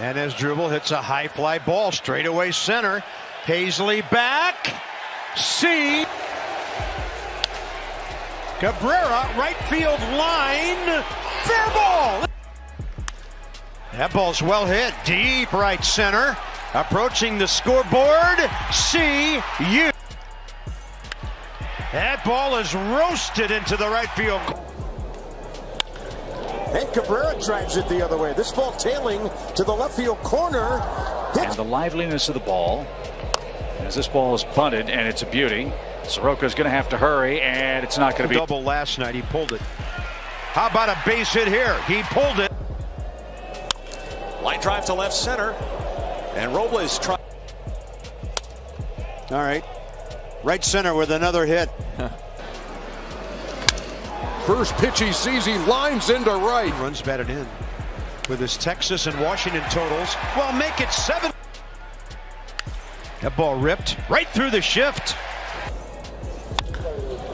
And Asdrubal hits a high fly ball straight away center. Hazley back. C. Cabrera, right field line. Fair ball. That ball's well hit. Deep right center. Approaching the scoreboard. C. U. That ball is roasted into the right field. And Cabrera drives it the other way. This ball tailing to the left field corner. Hit. And the liveliness of the ball. As this ball is bunted, and it's a beauty. Soroka's going to have to hurry, and it's not going to be. Double last night. He pulled it. How about a base hit here? He pulled it. Line drive to left center. And Robles try. All right. Right center with another hit. First pitch he sees, he lines into right. Runs batted in with his Texas and Washington totals. Well, make it seven. That ball ripped right through the shift.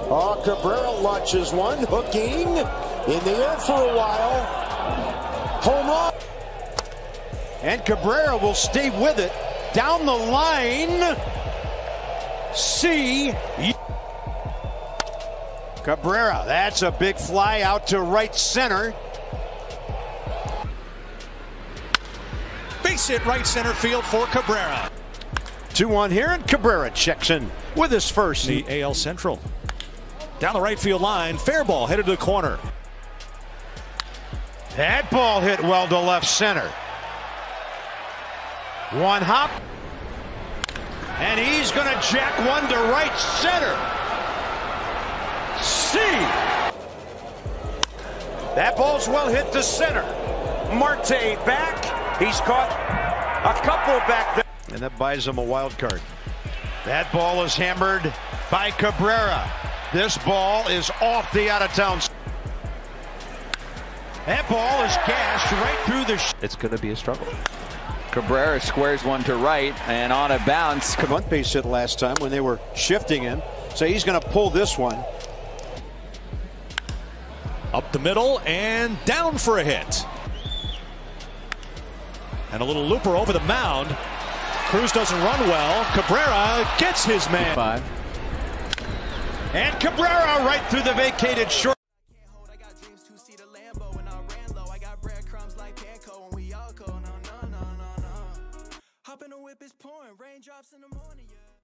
Oh, Cabrera launches one, hooking in the air for a while. Home run. And Cabrera will stay with it down the line. C. Cabrera, that's a big fly out to right center. Base hit right center field for Cabrera. 2 1 here, and Cabrera checks in with his first. The AL Central. Down the right field line, fair ball headed to the corner. That ball hit well to left center. One hop. And he's going to jack one to right center. That ball's well hit to center. Marte back. He's caught a couple back there. And that buys him a wild card. That ball is hammered by Cabrera. This ball is off the out of town. That ball is gashed right through the. It's going to be a struggle. Cabrera squares one to right and on a bounce. Bunt base hit last time when they were shifting him. So he's going to pull this one. Up the middle and down for a hit. And a little looper over the mound. Cruz doesn't run well. Cabrera gets his man. Five. And Cabrera right through the vacated short. Hop in the whip is pouring, raindrops in the morning. Yeah.